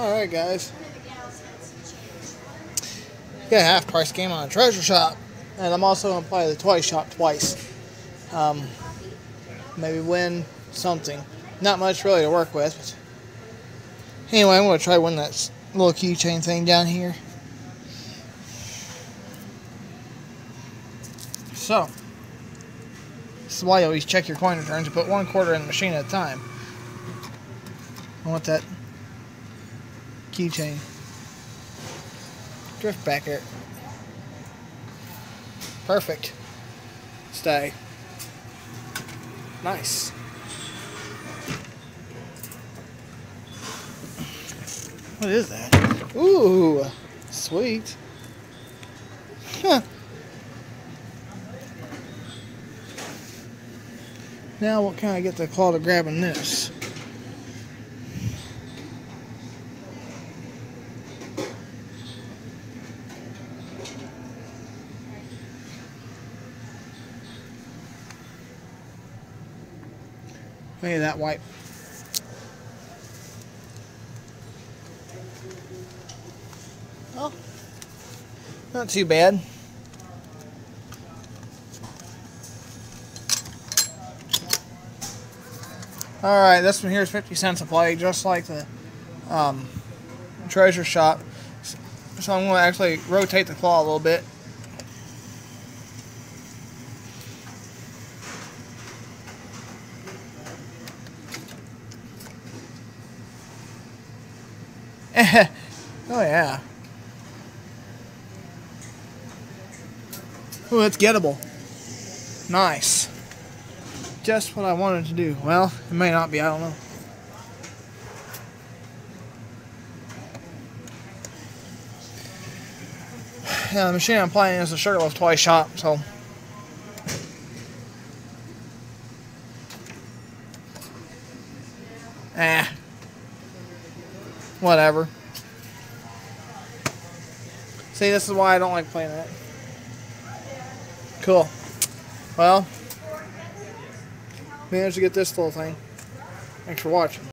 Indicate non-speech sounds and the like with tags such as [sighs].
Alright guys. Got a half price game on a treasure shop. And I'm also going to play the toy shop twice. Um, maybe win something. Not much really to work with. But anyway, I'm going to try winning that little keychain thing down here. So, this is why you always check your coin returns and put one quarter in the machine at a time. I want that keychain. Drift back here. Perfect. Stay. Nice. What is that? Ooh, sweet. Huh. Now what can I get the claw to grabbing this? Look at that white. Oh, not too bad. Alright, this one here is 50 cents a play, just like the um, treasure shop. So I'm going to actually rotate the claw a little bit. [laughs] oh yeah. Oh, it's gettable. Nice. Just what I wanted to do. Well, it may not be, I don't know. [sighs] Yeah, the machine I'm playing is a Sugarloaf Toy Shoppe, so... Eh. Whatever. See, this is why I don't like playing that. Cool. Well, managed to get this little thing. Thanks for watching.